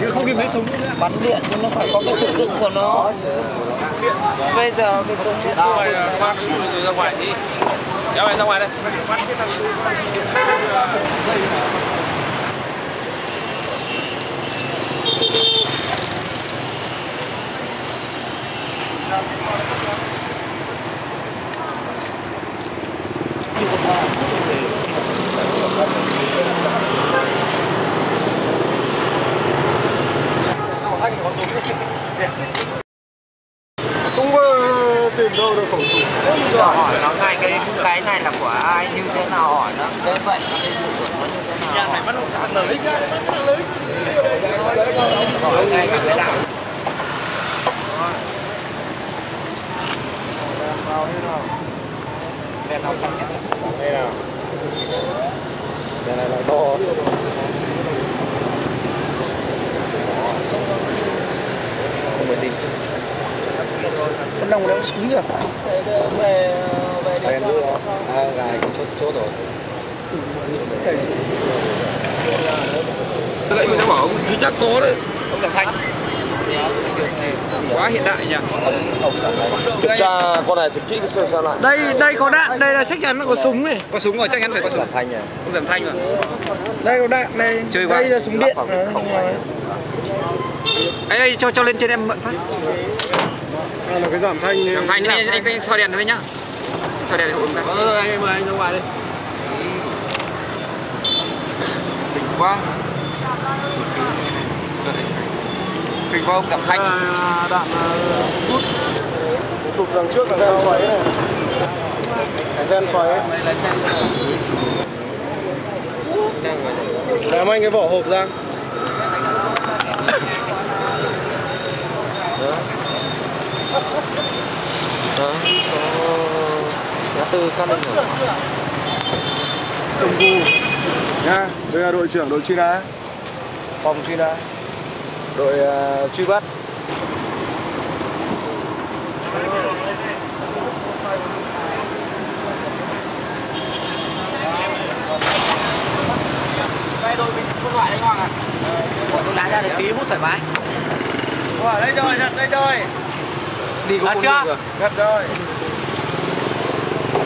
chứ không đi với súng bắn điện nhưng nó phải có cái sử dụng của nó bây giờ cái súng ra ngoài qua ra ngoài đi kéo mày ra ngoài đây không có tìm đâu được khẩu súng. Hỏi nó ngay cái cái này là của ai như thế nào hỏi nó. Cái vậy nó cái sử dụng nó như thế nào. Mày bắt bắt lưới hỏi ngay cả cái đạo đèn nào nhất đây nào. Đây này lại to không có gì con đồng nó súng được về về đây cho à gài cũng chốt chốt rồi Tôi lại mình đã bảo ông chứ chắc có đấy. Ông giảm thanh. Quá hiện đại nhỉ. Kiểm tra con này thật kỹ xem xem lại. Đây đây có đạn đây là chắc chắn là có súng này. Có súng rồi chắc chắn phải có súng. Giảm thanh này. Ông giảm thanh rồi đây có đạn đây. Chơi đây là súng điện. Không ấy ấy, cho cho lên trên em mượn phát đây là cái giảm thanh giảm thanh anh anh, anh soi đèn thôi nhá. Soi đèn để hộ ông Rồi, rồi, anh mời anh ra ngoài đi. Kinh quá. Kinh quá ông giảm thanh. Là đạn là súng hút chụp đằng trước đằng sau. Xoáy này. Cái gen xoáy ấy. làm anh cái vỏ hộp ra tư các rồi công vụ nha đây là đội trưởng đội truy nã phòng truy nã đội ờ, truy bắt. Đây tôi mình phân loại đấy Hoàng à bọn tôi lái ra để tí hút thoải mái. Rồi, đây rồi nhặt đây rồi. Đi Đặt chưa? rồi